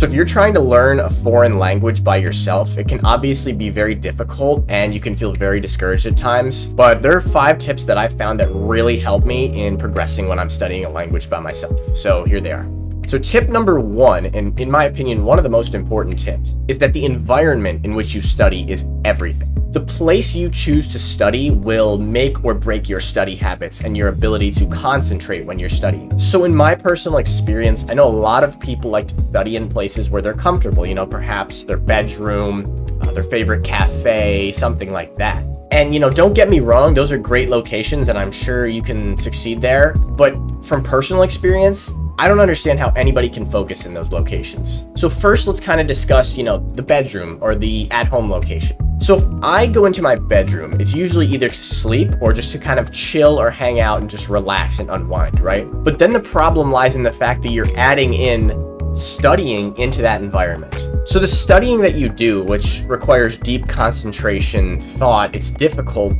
So if you're trying to learn a foreign language by yourself, it can obviously be very difficult and you can feel very discouraged at times. But there are five tips that I found that really help me in progressing when I'm studying a language by myself. So here they are. So tip number one, and in my opinion, one of the most important tips, is that the environment in which you study is everything. The place you choose to study will make or break your study habits and your ability to concentrate when you're studying. So in my personal experience, I know a lot of people like to study in places where they're comfortable, you know, perhaps their bedroom, uh, their favorite cafe, something like that. And, you know, don't get me wrong, those are great locations and I'm sure you can succeed there. But from personal experience, I don't understand how anybody can focus in those locations. So first, let's kind of discuss, you know, the bedroom or the at-home location. So if I go into my bedroom, it's usually either to sleep or just to kind of chill or hang out and just relax and unwind, right? But then the problem lies in the fact that you're adding in studying into that environment. So the studying that you do, which requires deep concentration, thought, it's difficult,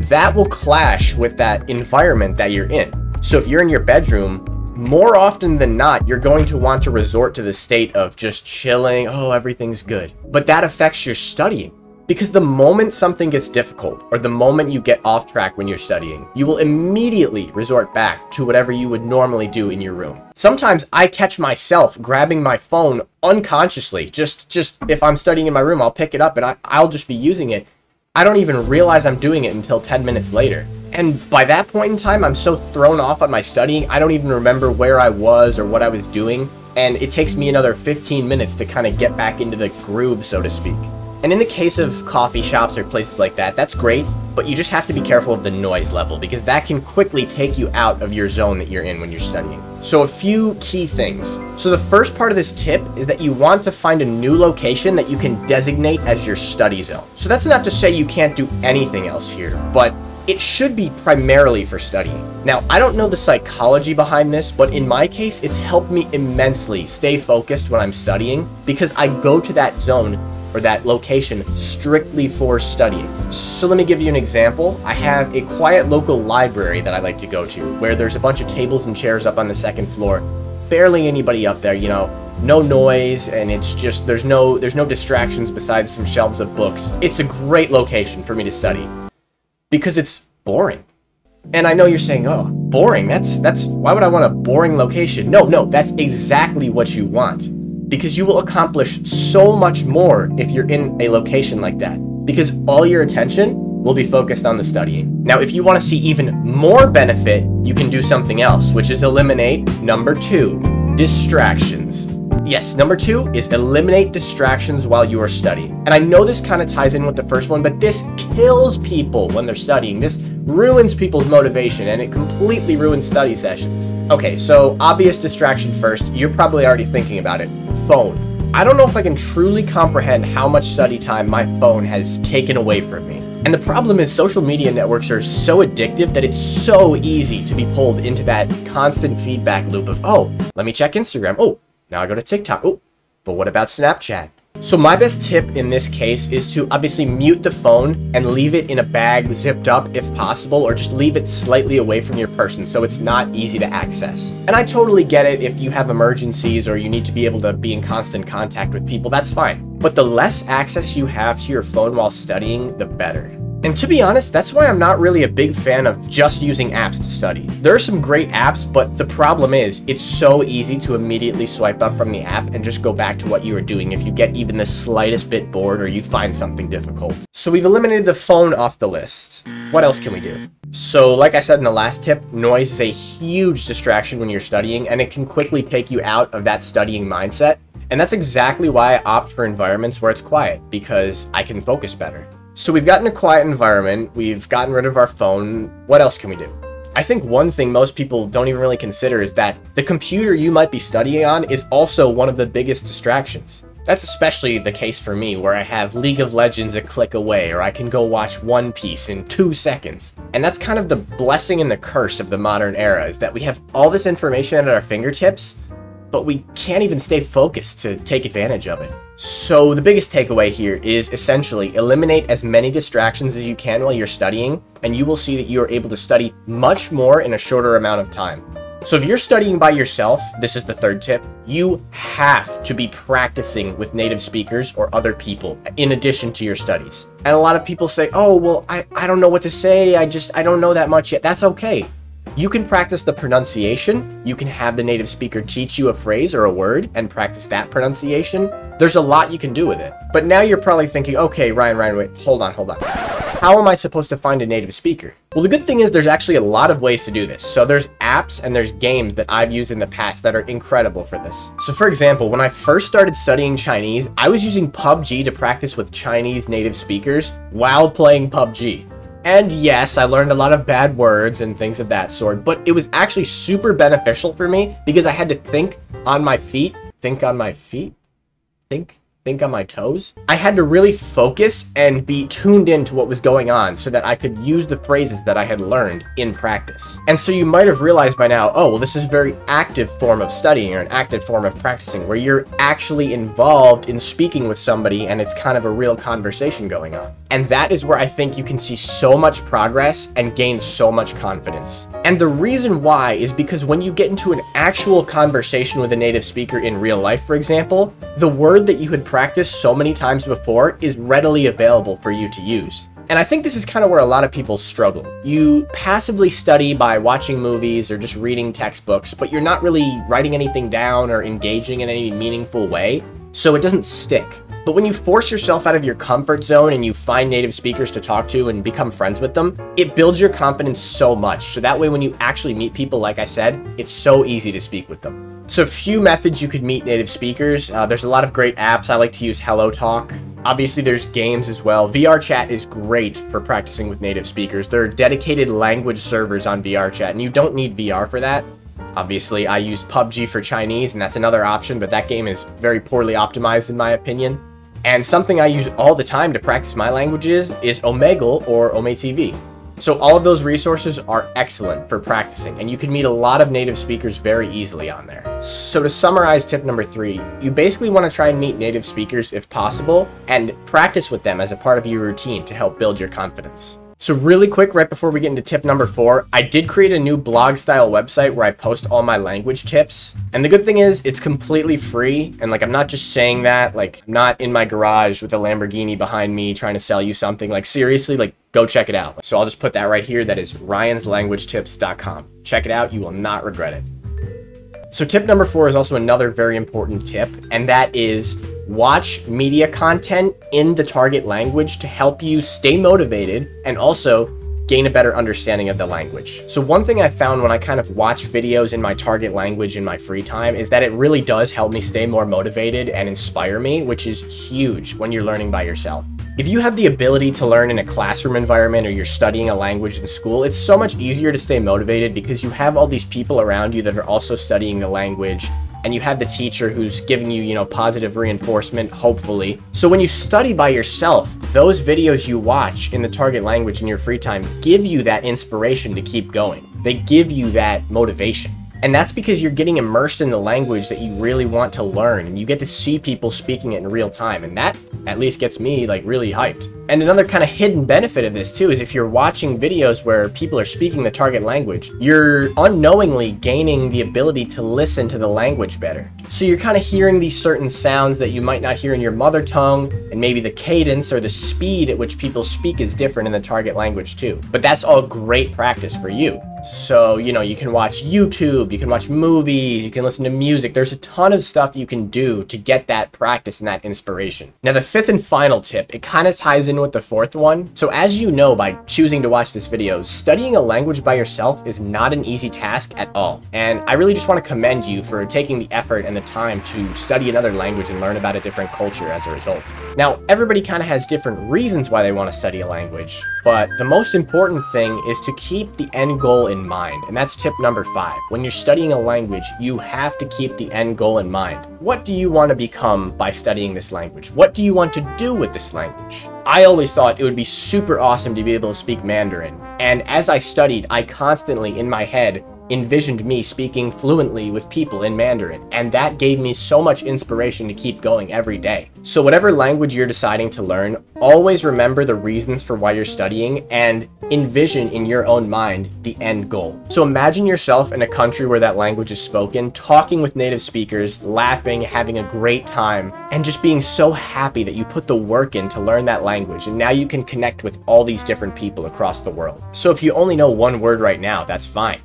that will clash with that environment that you're in. So if you're in your bedroom, more often than not, you're going to want to resort to the state of just chilling, oh, everything's good. But that affects your studying. Because the moment something gets difficult, or the moment you get off track when you're studying, you will immediately resort back to whatever you would normally do in your room. Sometimes I catch myself grabbing my phone unconsciously. Just, just if I'm studying in my room, I'll pick it up and I, I'll just be using it. I don't even realize I'm doing it until 10 minutes later. And by that point in time, I'm so thrown off on my studying, I don't even remember where I was or what I was doing. And it takes me another 15 minutes to kind of get back into the groove, so to speak. And in the case of coffee shops or places like that, that's great, but you just have to be careful of the noise level because that can quickly take you out of your zone that you're in when you're studying. So a few key things. So the first part of this tip is that you want to find a new location that you can designate as your study zone. So that's not to say you can't do anything else here, but it should be primarily for studying. Now, I don't know the psychology behind this, but in my case, it's helped me immensely stay focused when I'm studying because I go to that zone or that location strictly for studying. So let me give you an example. I have a quiet local library that I like to go to where there's a bunch of tables and chairs up on the second floor. Barely anybody up there, you know, no noise and it's just there's no there's no distractions besides some shelves of books. It's a great location for me to study because it's boring. And I know you're saying, "Oh, boring. That's that's why would I want a boring location?" No, no, that's exactly what you want. Because you will accomplish so much more if you're in a location like that. Because all your attention will be focused on the studying. Now, if you want to see even more benefit, you can do something else, which is eliminate number 2, distractions. Yes, number two is eliminate distractions while you are studying. And I know this kind of ties in with the first one, but this kills people when they're studying. This ruins people's motivation and it completely ruins study sessions. Okay, so obvious distraction first. You're probably already thinking about it. Phone. I don't know if I can truly comprehend how much study time my phone has taken away from me. And the problem is social media networks are so addictive that it's so easy to be pulled into that constant feedback loop of, oh, let me check Instagram. Oh, now I go to TikTok. Oh, but what about Snapchat? So my best tip in this case is to obviously mute the phone and leave it in a bag zipped up if possible, or just leave it slightly away from your person so it's not easy to access. And I totally get it if you have emergencies or you need to be able to be in constant contact with people, that's fine. But the less access you have to your phone while studying, the better. And to be honest, that's why I'm not really a big fan of just using apps to study. There are some great apps, but the problem is it's so easy to immediately swipe up from the app and just go back to what you were doing if you get even the slightest bit bored or you find something difficult. So we've eliminated the phone off the list. What else can we do? So like I said in the last tip, noise is a huge distraction when you're studying and it can quickly take you out of that studying mindset. And that's exactly why I opt for environments where it's quiet, because I can focus better. So we've gotten a quiet environment, we've gotten rid of our phone, what else can we do? I think one thing most people don't even really consider is that the computer you might be studying on is also one of the biggest distractions. That's especially the case for me, where I have League of Legends a click away, or I can go watch One Piece in two seconds. And that's kind of the blessing and the curse of the modern era, is that we have all this information at our fingertips, but we can't even stay focused to take advantage of it. So the biggest takeaway here is essentially eliminate as many distractions as you can while you're studying, and you will see that you are able to study much more in a shorter amount of time. So if you're studying by yourself, this is the third tip, you have to be practicing with native speakers or other people in addition to your studies. And a lot of people say, oh, well, I, I don't know what to say. I just, I don't know that much yet. That's okay. You can practice the pronunciation. You can have the native speaker teach you a phrase or a word and practice that pronunciation. There's a lot you can do with it. But now you're probably thinking, okay, Ryan, Ryan, wait, hold on, hold on. How am I supposed to find a native speaker? Well, the good thing is there's actually a lot of ways to do this. So there's apps and there's games that I've used in the past that are incredible for this. So for example, when I first started studying Chinese, I was using PUBG to practice with Chinese native speakers while playing PUBG. And yes, I learned a lot of bad words and things of that sort, but it was actually super beneficial for me because I had to think on my feet. Think on my feet? Think? Think on my toes. I had to really focus and be tuned into what was going on so that I could use the phrases that I had learned in practice. And so you might have realized by now, oh, well, this is a very active form of studying or an active form of practicing where you're actually involved in speaking with somebody and it's kind of a real conversation going on. And that is where I think you can see so much progress and gain so much confidence. And the reason why is because when you get into an actual conversation with a native speaker in real life, for example, the word that you had practiced so many times before is readily available for you to use. And I think this is kind of where a lot of people struggle. You passively study by watching movies or just reading textbooks, but you're not really writing anything down or engaging in any meaningful way, so it doesn't stick. But when you force yourself out of your comfort zone and you find native speakers to talk to and become friends with them, it builds your confidence so much. So that way, when you actually meet people, like I said, it's so easy to speak with them. So few methods you could meet native speakers. Uh, there's a lot of great apps. I like to use HelloTalk. Obviously, there's games as well. VRChat is great for practicing with native speakers. There are dedicated language servers on VRChat, and you don't need VR for that. Obviously, I use PUBG for Chinese, and that's another option, but that game is very poorly optimized in my opinion. And something I use all the time to practice my languages is Omegle or OmeTV. So all of those resources are excellent for practicing, and you can meet a lot of native speakers very easily on there. So to summarize tip number three, you basically want to try and meet native speakers if possible, and practice with them as a part of your routine to help build your confidence. So really quick, right before we get into tip number four, I did create a new blog style website where I post all my language tips. And the good thing is it's completely free. And like, I'm not just saying that, like I'm not in my garage with a Lamborghini behind me trying to sell you something like seriously, like go check it out. So I'll just put that right here. That is ryanslanguagetips.com. Check it out. You will not regret it. So tip number four is also another very important tip, and that is watch media content in the target language to help you stay motivated and also gain a better understanding of the language. So one thing I found when I kind of watch videos in my target language in my free time is that it really does help me stay more motivated and inspire me, which is huge when you're learning by yourself. If you have the ability to learn in a classroom environment or you're studying a language in school, it's so much easier to stay motivated because you have all these people around you that are also studying the language and you have the teacher who's giving you, you know, positive reinforcement, hopefully. So when you study by yourself, those videos you watch in the target language in your free time give you that inspiration to keep going. They give you that motivation. And that's because you're getting immersed in the language that you really want to learn and you get to see people speaking it in real time. And that at least gets me like really hyped. And another kind of hidden benefit of this too is if you're watching videos where people are speaking the target language, you're unknowingly gaining the ability to listen to the language better. So you're kind of hearing these certain sounds that you might not hear in your mother tongue, and maybe the cadence or the speed at which people speak is different in the target language too. But that's all great practice for you. So, you know, you can watch YouTube, you can watch movies, you can listen to music. There's a ton of stuff you can do to get that practice and that inspiration. Now, the fifth and final tip, it kind of ties in with the fourth one. So as you know by choosing to watch this video, studying a language by yourself is not an easy task at all. And I really just want to commend you for taking the effort the time to study another language and learn about a different culture as a result. Now, everybody kind of has different reasons why they want to study a language, but the most important thing is to keep the end goal in mind, and that's tip number five. When you're studying a language, you have to keep the end goal in mind. What do you want to become by studying this language? What do you want to do with this language? I always thought it would be super awesome to be able to speak Mandarin, and as I studied, I constantly, in my head, envisioned me speaking fluently with people in Mandarin, and that gave me so much inspiration to keep going every day. So whatever language you're deciding to learn, always remember the reasons for why you're studying and envision in your own mind the end goal. So imagine yourself in a country where that language is spoken, talking with native speakers, laughing, having a great time, and just being so happy that you put the work in to learn that language, and now you can connect with all these different people across the world. So if you only know one word right now, that's fine.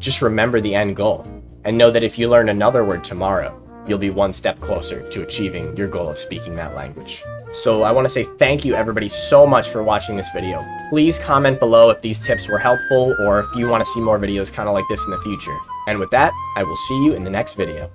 Just remember the end goal, and know that if you learn another word tomorrow, you'll be one step closer to achieving your goal of speaking that language. So I want to say thank you everybody so much for watching this video. Please comment below if these tips were helpful or if you want to see more videos kind of like this in the future. And with that, I will see you in the next video.